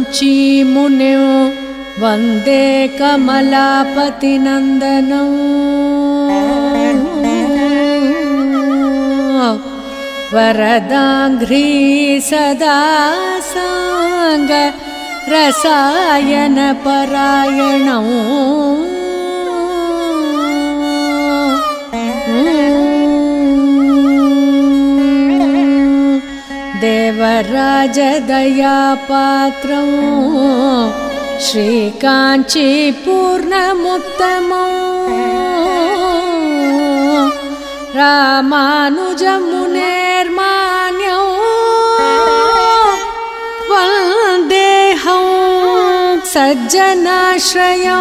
श्रीमत्काञ्चीमुनिं वन्दे कमलापतिनन्दनौ वरदाङ्घ्री सदा साङ्ग रसायनपरायणौ। देवराजदयापात्रौ श्रीकाञ्चीपूर्णमुत्तमौ रामानुजमुनेर्मान्यौ वन्देहं सज्जनाश्रयौ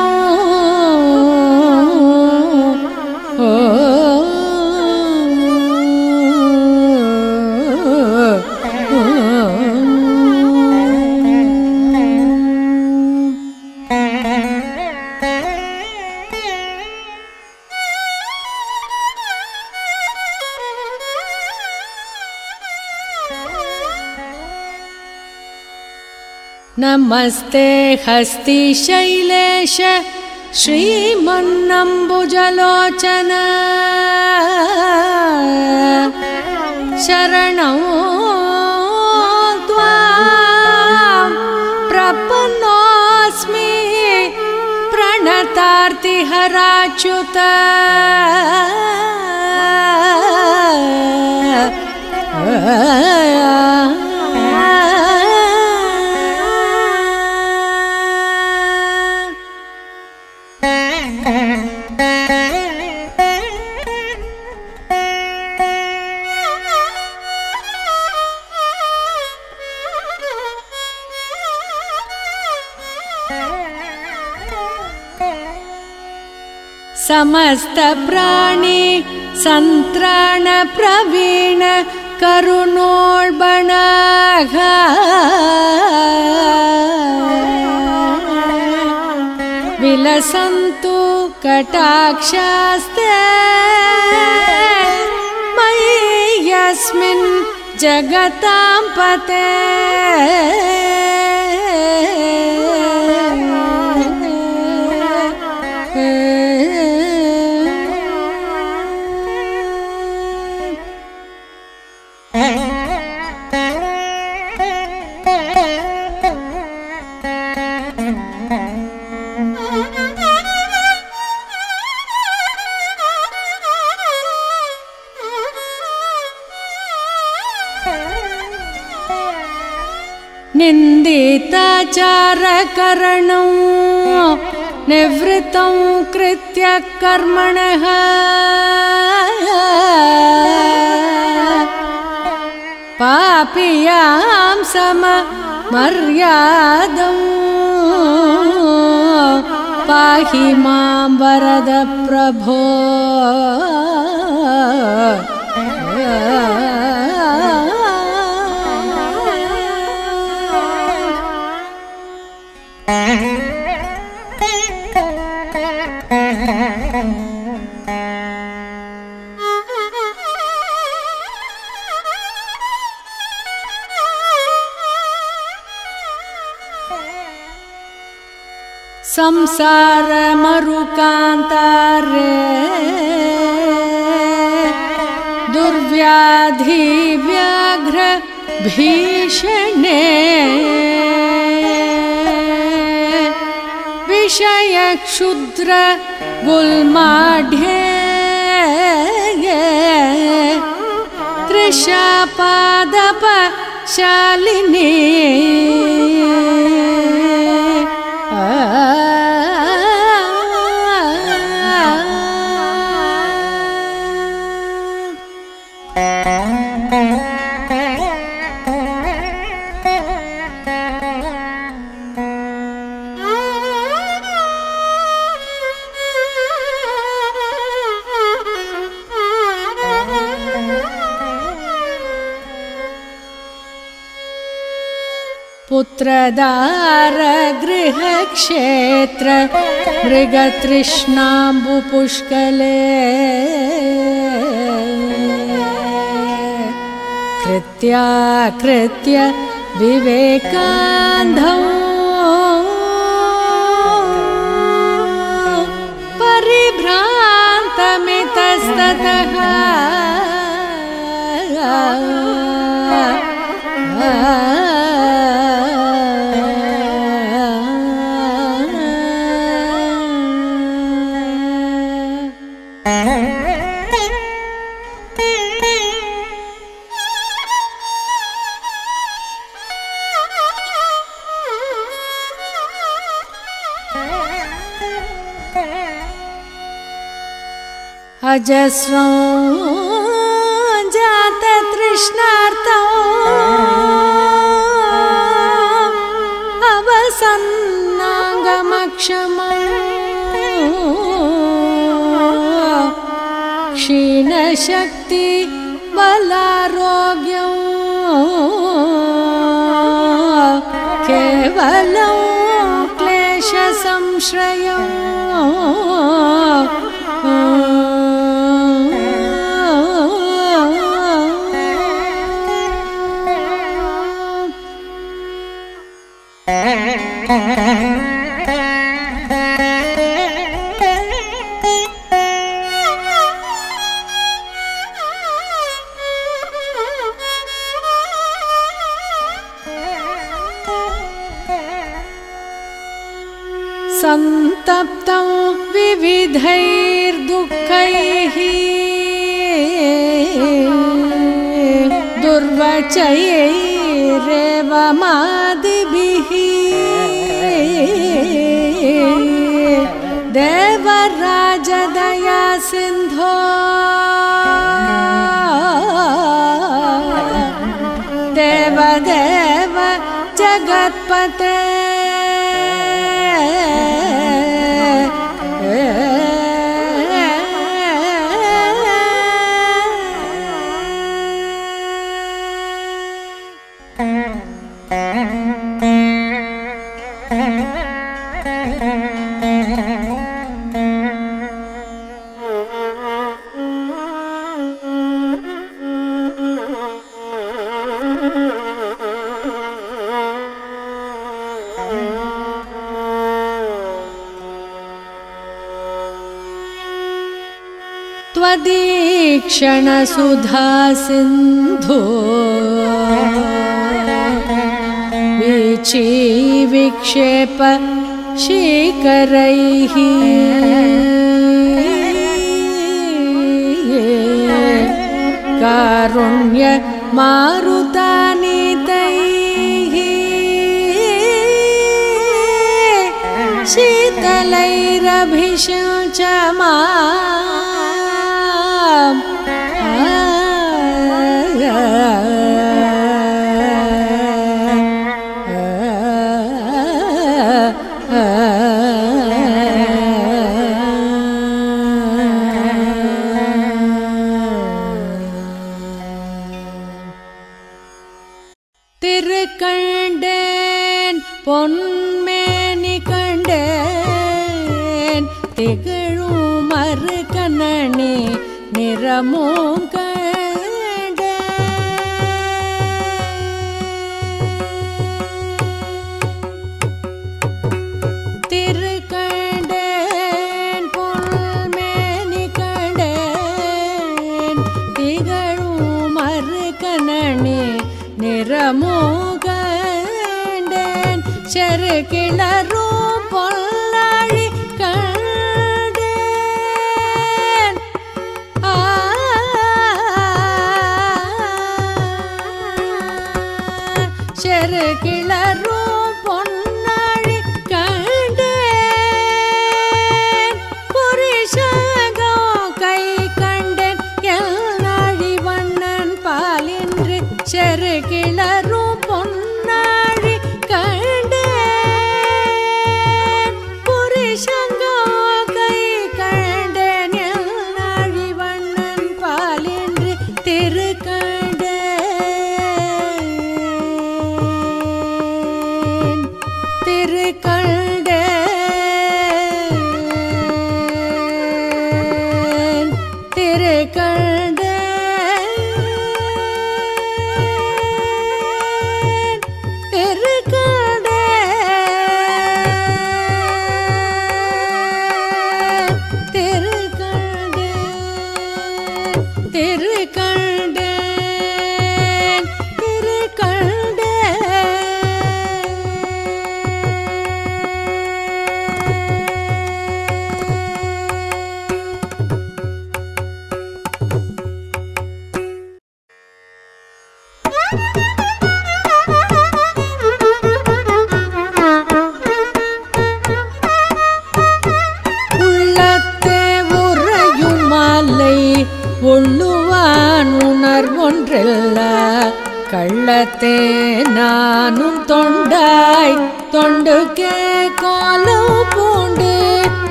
नमस्ते हस्तिशैलेश श्रीमन्नम्बुजलोचन। शरणौ त्वां प्रपन्नोऽस्मि प्रणतार्तिहराच्युत समस्तप्राणी सन्त्राणप्रवीण करुणोर्बणाघ विलसन्तु कटाक्षास्ते। मयि यस्मिन् जगतां पते निन्दिताचारकरणौ निवृत्तं कृत्य कर्मणः। पापियां सममर्यादौ पाहि मां वरद प्रभो ಸಂಸಾರ ಮರುಕಾಂತಾರೆ दुर्व्याधि व्याघ्र भीषण। विषयक्षुद्र गुल्माढ्ये तृषापादपशालिनी सूत्रधार गृहक्षेत्र मृगतृष्णाम्बुपुष्कले कृत्याकृत्य विवेकान्धौ परिभ्रान्तमितस्ततः अजस्रो जाततृष्णार्तौ अवसन्नाङ्गमक्षमम् क्षीणशक्ति बलारोग्यं। केवलं क्लेशसंश्रयम् मादिभिः देवराजदया सिन्धो। देवदेव जगत्पते त्वदीक्षणसुधा सिन्धो। विक्षेप शीकरैः कारुण्य मारुतानीतैः शीतलैरभिषुच माम्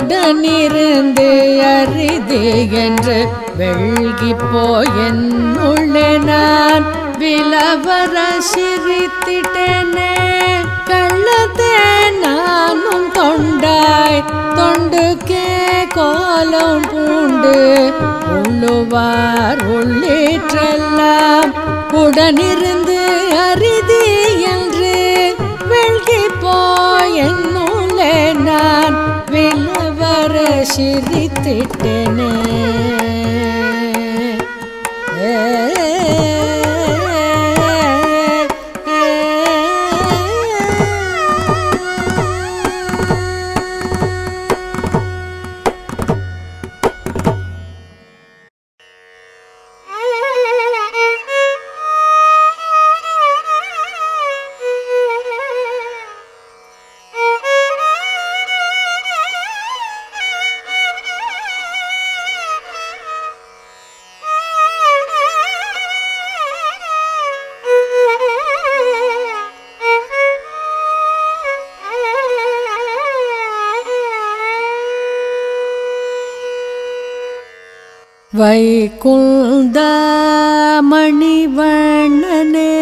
உடனிருந்து அரிது என்று வெள்கி போயன் உள்ளே நான் விலவர சிரித்திட்டேனே கள்ளத்தே நானும் தொண்டாய் தொண்டுக்கே கோலம் பூண்டு உள்ளுவார் உள்ளேற்றெல்லாம் உடனிருந்து அரிதி என்று வெள்கி போயன் ශිරිතෙටනේ வைகுந்த மணிவண்ணனே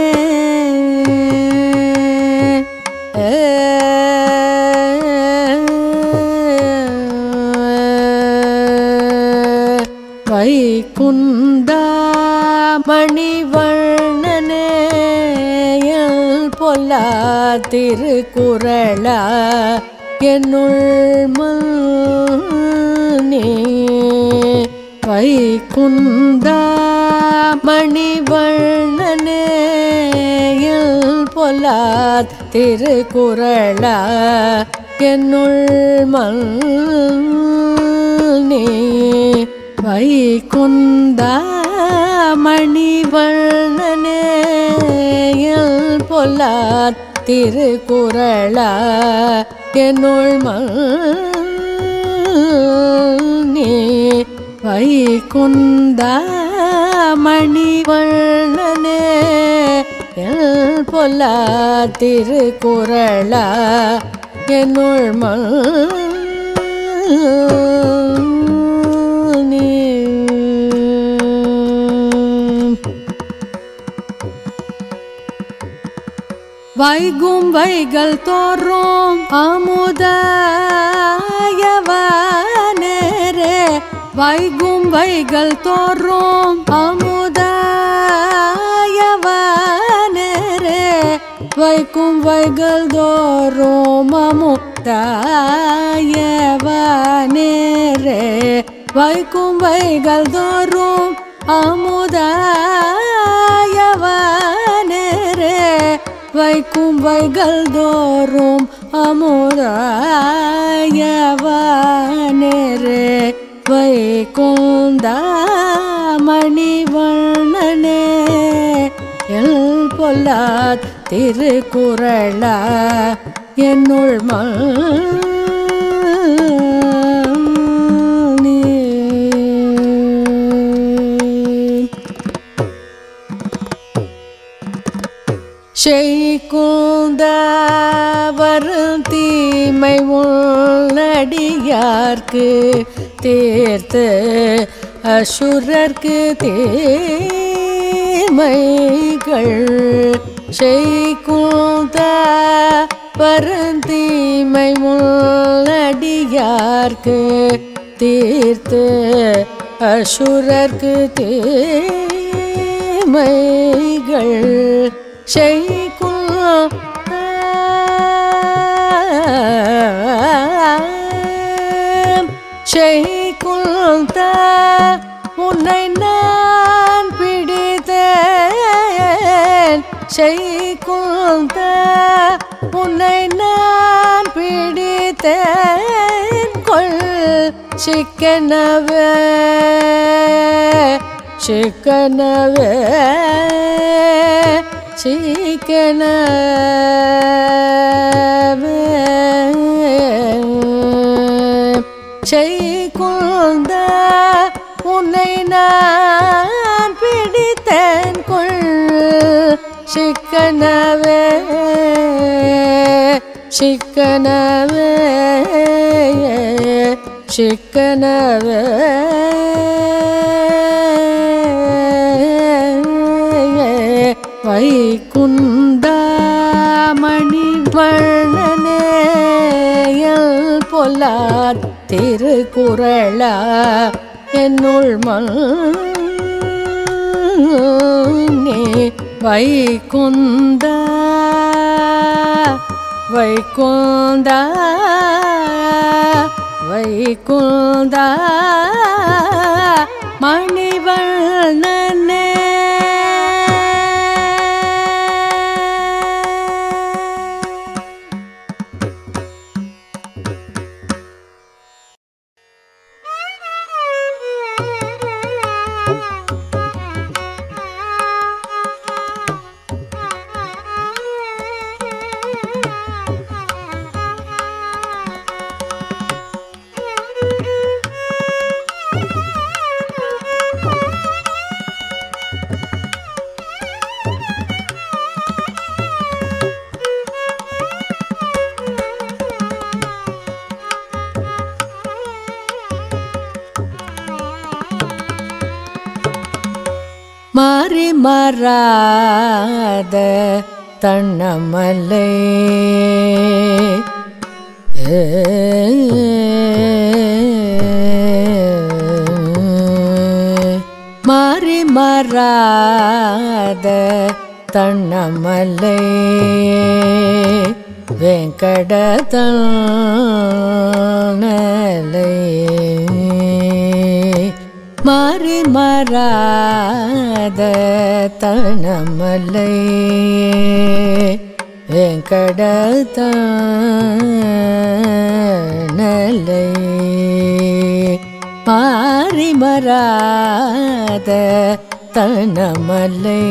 வைகுந்த மணிவண்ணனே பொல்லா திருக்குறளா. என்னுள் குந்தா மணிவண்ணனேயில் பொலாத் திருக்குறள என்னுள் மல்நீ வைகுந்தா மணிவண்ணனேயில் பொலாத் திருக்குறள என்னுள் மல் வைகுந்த எல் பொல்லா திருக்குறளா என்னுள் வைகும் வைகள் தோறும் அமுதாயவனரே வைகும் வைகள் தோறும் அமுதாயவனரே. வைக்கும் வைகள் தோறும் அமுதாயவனரே. வைக்கும் வைகள் தோறும் அமுதாயவனரே. வைக்கும் வைகள் தோறும் அமுதாயவனரே. வைகுந்த மணிவண்ணனே எல் பொல்லாத் திருக்குறளா என்னுள் மணி செய்குந்த வரும் தீமை உள்ளடியார்க்கு தீர்த்து அசுரர்க்கு தீமைகள் செய்குந்த பரந்தீமை முள்ளடியார்க்கு தீர்த்து அசுரர்க்கு தீமைகள் செய்கும் செய்கும் பிடித்தேன் செய்கும் உன்னை நான் பிடித்தேன். கொள் சிக்கனவே சிக்கனவே சிக்கனவே. செய்குந்த உன்னை நான் சிக்கனவே சிக்கனவே சிக்கனவே. வைகுந்தாமணி வண்ணனேயல் பொல்லார் திருக்குறளா என்னுள் மன்னே. வைகுந்த வைகுந்த வைகுந்த மணிவள் நன்னே மாறி மாறாத தன்னமலை. மாறி மாறாத தன்னமலை. வெங்கடத்தலை அமராத தனமலை. வெங்கடத்தலை மாறிமராத தனமலை.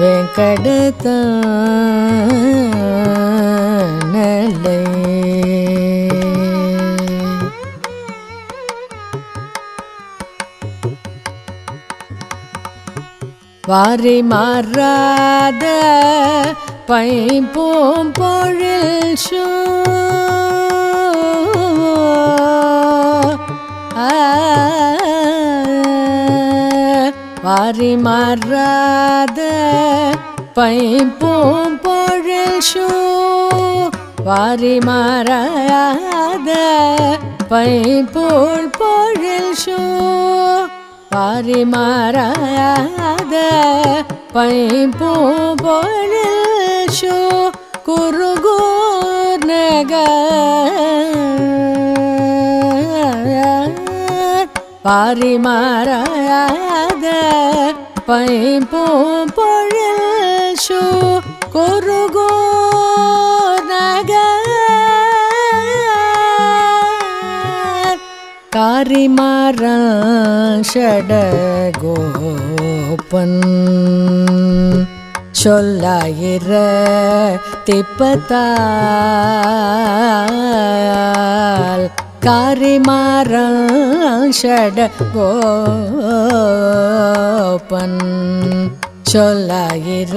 வெங்கடத்தலை வாரி மாறாத பைம்பூம் பொழில் சூ. வாரி மாறாத பைம்பூம் பொழில் சூ. வாரி மாறாத பைம்பூள் பொழில் சூ. पारि माया पैपु पडु कुरुगु नग पारि माया पैप परशु कुरुगु ஷடகோபன். சொல்லாயிர திப்பத்தால் காரிமாறன் ஷடகோபன். சொல்லாயிர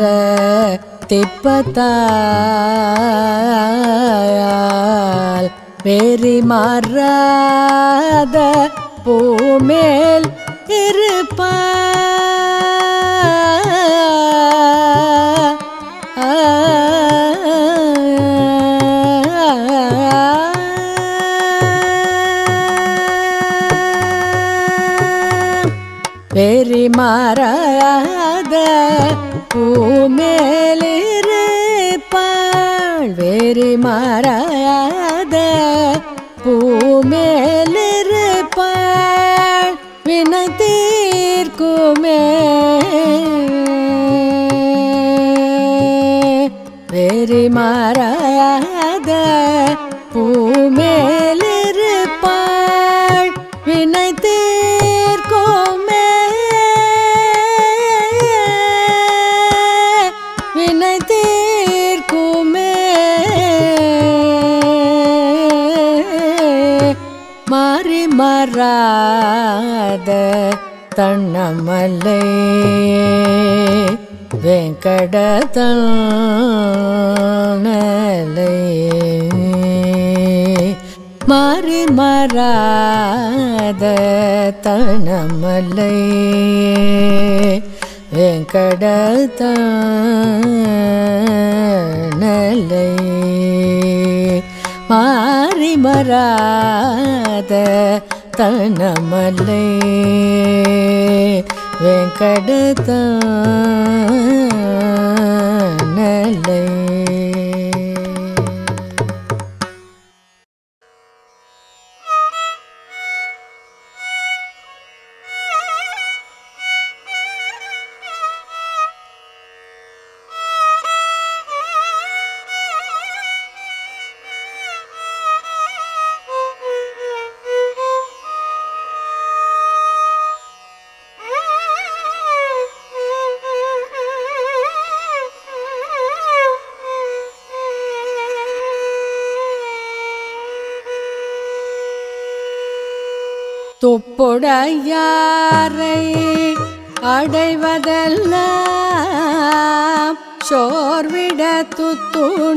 திப்பத்தால் வேறி மாறாத பூமேல் இருப்ப வேறி மாறாத பூமேலிருப்பாள் வெறி மாறா தீர்க்குமே வேறி மாறாத பூமேலிருப்பாள். வினை தீர்க்குமே. வினை தீர்க்குமே. மாறாத கமலை வெங்கடதலை மாறி மாறாத தனமலை வெங்கடதலை மாறி மராத தனமலை. வெங்கடத்தலை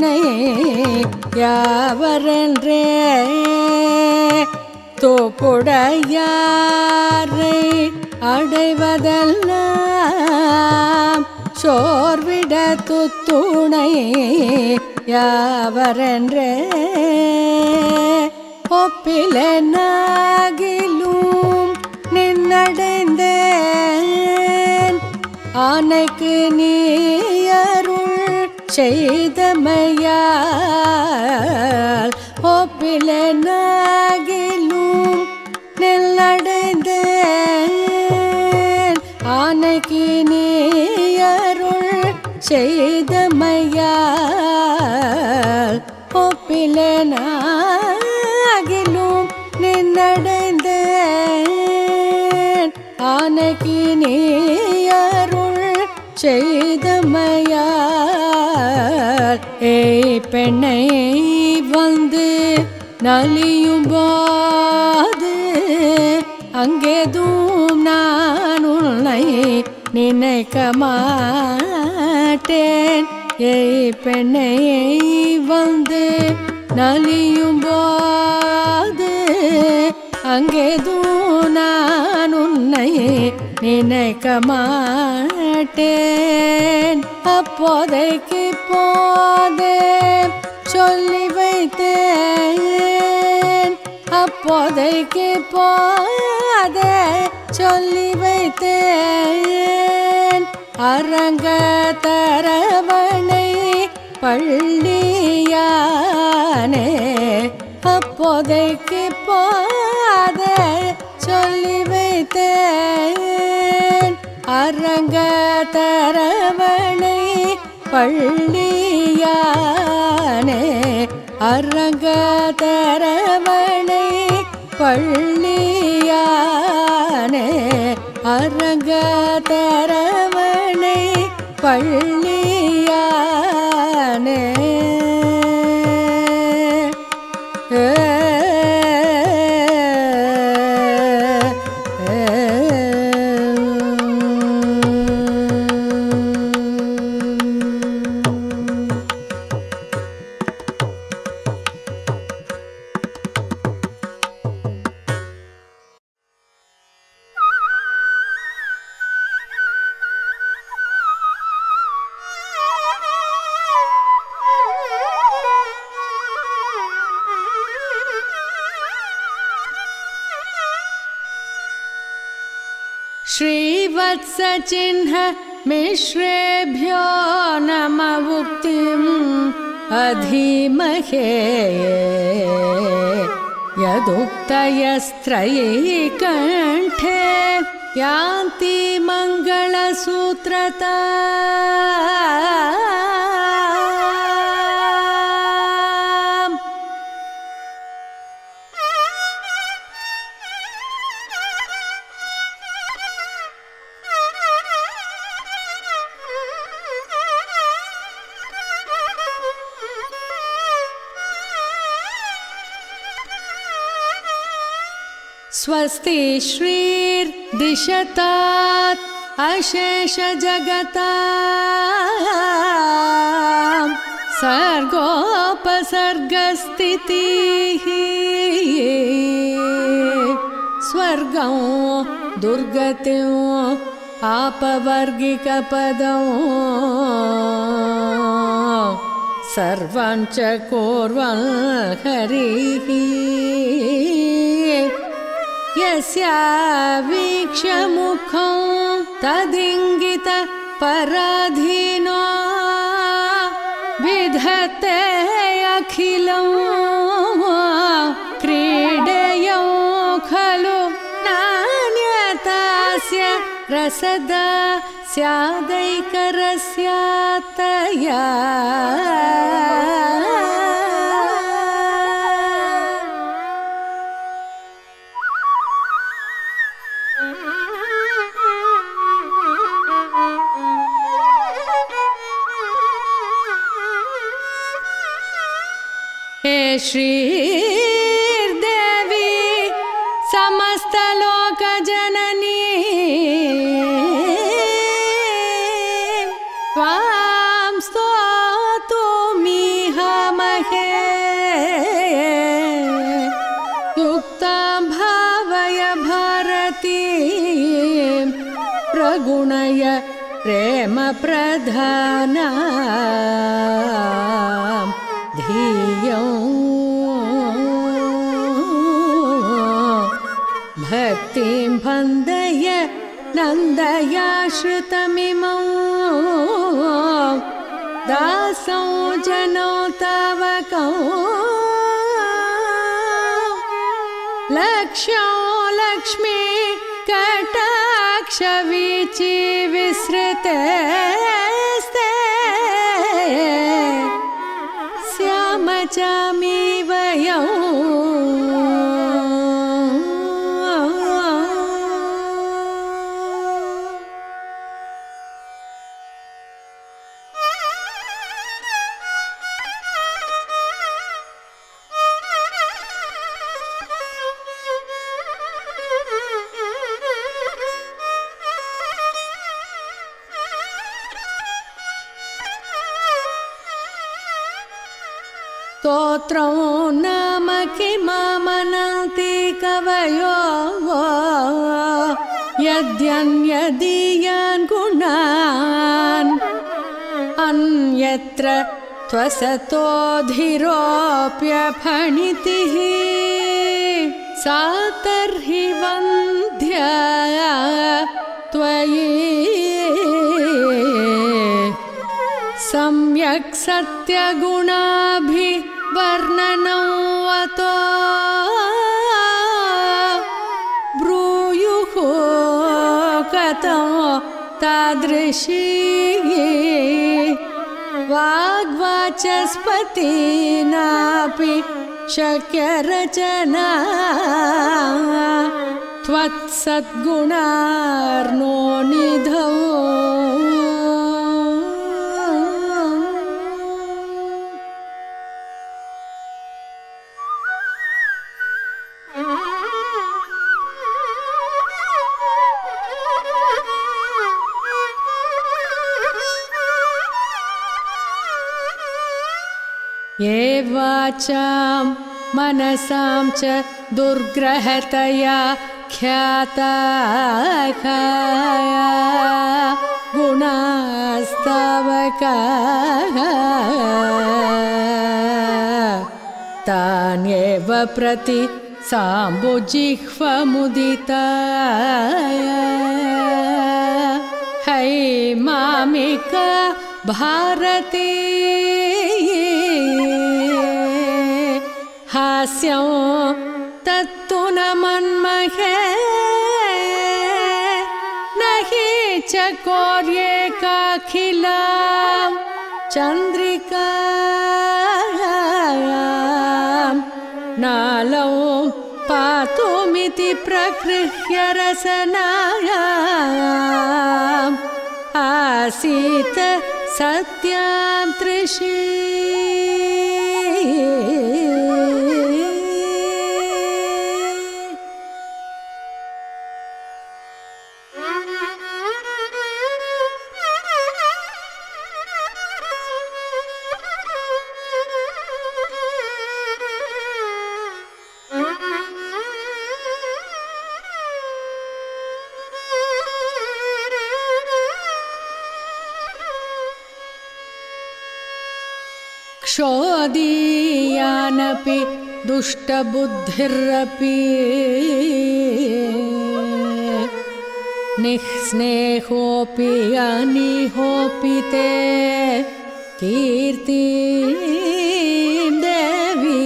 துத்துணை யாவரென்றே துப்புடையாரை அடைவதெல்லாம் சோர்விட துத்துணை யாவரென்றே ஒப்பிலனாகிலும் நின்னடைந்தேன். ஆனைக்கு நீ செய்தமையால் ஒப்பிலனாகிலும் நெல்லடைந்த ஆனைக்கினியருள் செய்தமையால் ஒப்பிலனாகிலும் நின்னடைந்த ஆனைக்கினியருள் செய்தமையால் ஏய் பெண்ணை வந்து நலியும் போது அங்கேதும் நான் உன்னை நினைக்க மாட்டேன். ஏய் பெண்ணை வந்து நலியும் போது அங்கேதும் நான் உன்னை நினைக்க மாட்டேன் அப்போதைக்கு போதே சொல்லி வைத்தேன். அப்போதைக்கு போதே சொல்லி வைத்தேன். அரங்க தரவணை பள்ளியானே. அப்போதைக்கு போதே சொல்லி வைத்தேன். அரங்க தரவணை பள்ளியானே. அரங்க தரவணை பள்ளியானே. அரங்க தரவணை பள்ளி श्रीवत्सचिह्न मिश्रेभ्यो नम उक्तिम् अधीमहे। यदुक्तयस्त्रयी कण्ठे यान्ति मङ्गलसूत्रता श्रीर्दिशतात् अशेषजगता सर्गोपसर्गस्थितिः। स्वर्गौ दुर्गतिं आपवर्गिकपदौ। सर्वं च कुर्वन् हरिः यस्यावीक्षमुखं तदिङ्गित पराधीनो विधत्ते अखिलं क्रीडयौ खलु नान्यतास्य रसदा स्यादैकरस्यातया श्रीर्देवी समस्तलोकजननी त्वां स्तोतुमिहमहे युक्तां भावय भारती प्रगुणय प्रेमप्रधाना शविचि विसृते स्तोत्रौ नाम कवयो यद्यन्यदीयान् गुणान्। अन्यत्र त्वसतोधिरोऽप्यफणितिः सा तर्हि वन्ध्या त्वयि सम्यक् सत्यगुणाभिवर्णनौ अतो ब्रूयुः कथं तादृशी वाग्वाचस्पतीनापि शक्यरचना त्वत्सद्गुणार्नो निधौ ये वाचां मनसां च दुर्ग्रहतया ख्याताः गुणास्तवकाः। तान्येव प्रति साम्बुजिह्वमुदिता है मामिका भारती हास्यं तत्तु न मन्महे। न हि चकोर्येकाखिला चन्द्रिका नालौ पातुमिति प्रगृह्य रसनाया आसीत् सत्यां क्षोदीयानपि दुष्टबुद्धिरपि निःस्नेहोऽपि अनिहोऽपि ते कीर्ति देवी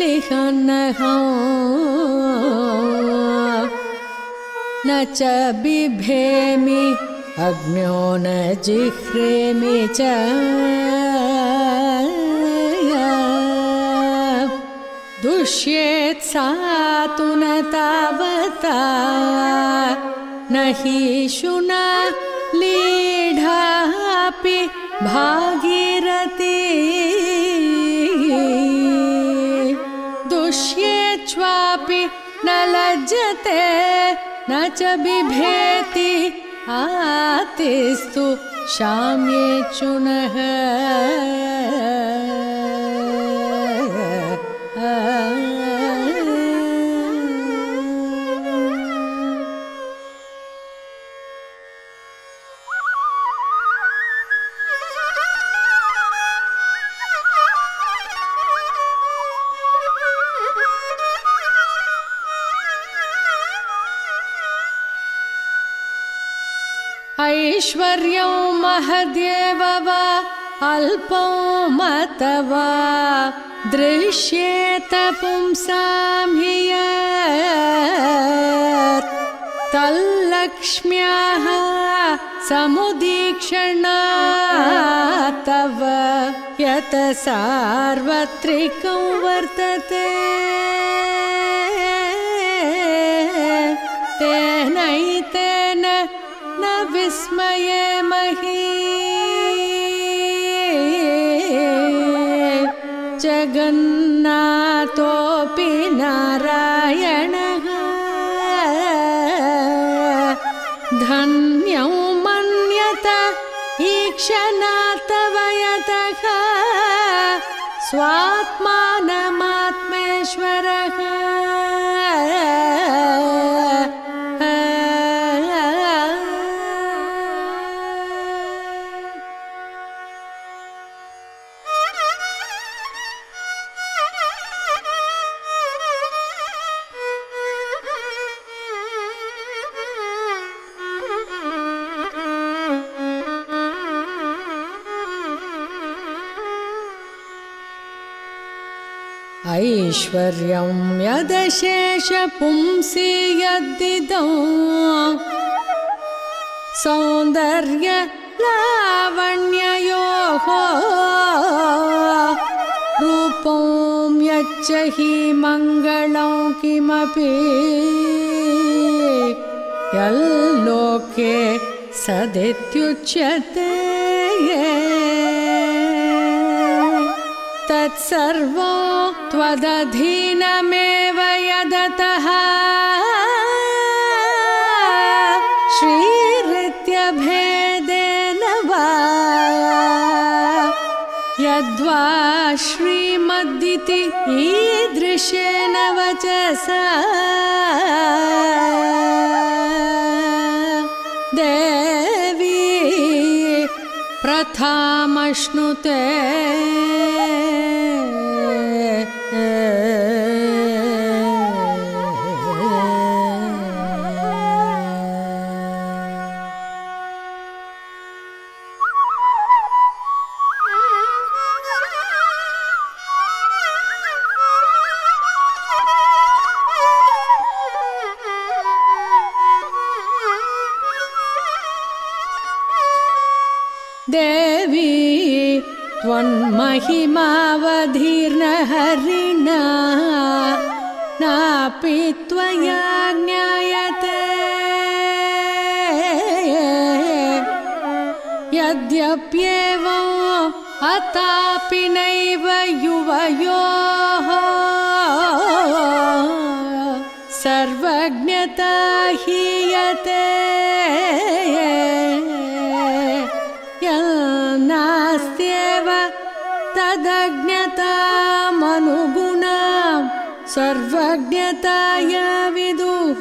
लिखन्नः न च बिभेमि अग्न्यो न जिह्रेमि च दुष्येत् सा तु न तावता। न हि शुना लीढापि भागीरथी। दुष्येच्वापि न लज्जते न च बिभेति। आतिस्तु शाम्येचुनः ऐश्वर्यं महदेव वा अल्पो दृश्येत पुंसां हि तल्लक्ष्म्याः समुदीक्षणा तव यत सार्वत्रिकं वर्तते विस्मये मही। जगन्नाथोऽपि नारायणः। धन्यं मन्यत ईक्षणातवयतः स्वात्मानमात्मेश्वरः ऐश्वर्यं यदशेषपुंसि यद्दिदं सौन्दर्य लावण्ययोः रूपं यच्च हि मङ्गलं किमपि। यल्लोके सदित्युच्यते तत्सर्वं त्वदधीनमेव यदतः श्रीरित्यभेदेन वा यद्वा श्रीमद्दिति ईदृशेन वचसा देवी प्रथामश्नुते तदज्ञतामनुगुणां सर्वज्ञताय विदुः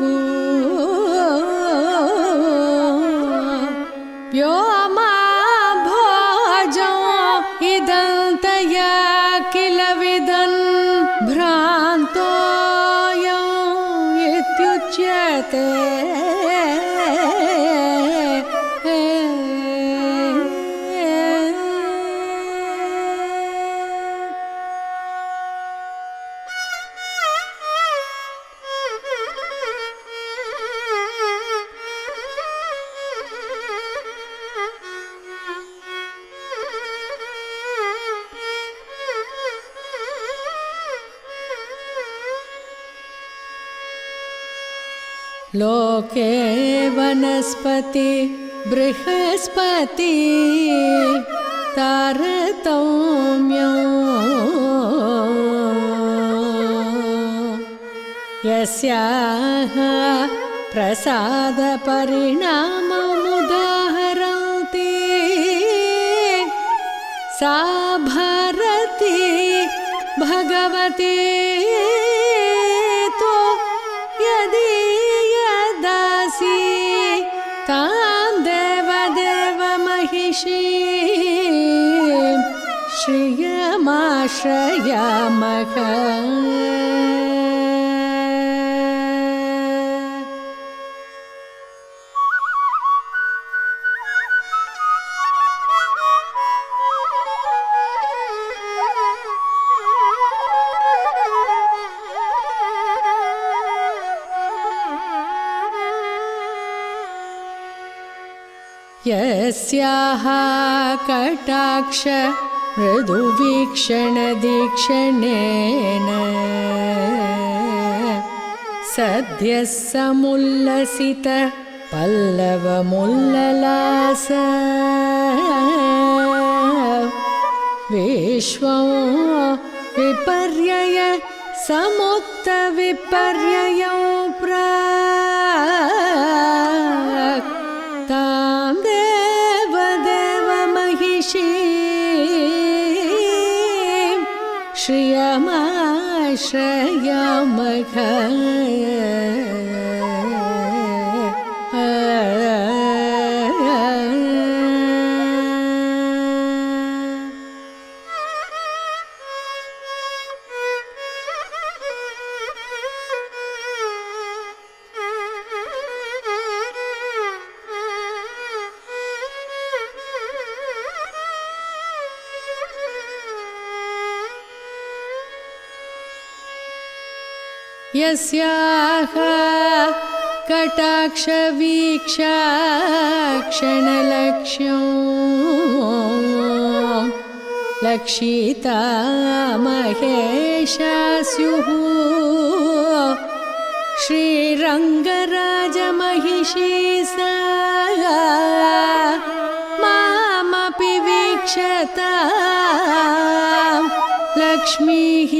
वनस्पति बृहस्पति तारतम्यो। यस्याः प्रसादपरिणाममुदाहरन्ति। सा भारती भगवती श्रियमाश्रयामः यस्याः कटाक्ष मृदुवीक्षणदीक्षणेन सद्यः समुल्लसित पल्लवमुल्ललास विश्वं विपर्यय समुत्तविपर्ययं प्राक् श्रियमाश्रयामघ यस्याः कटाक्षवीक्षाक्षणलक्ष्यो लक्षिता महेशा स्युः श्रीरङ्गराजमहिषी सा मामपि वीक्षता लक्ष्मीः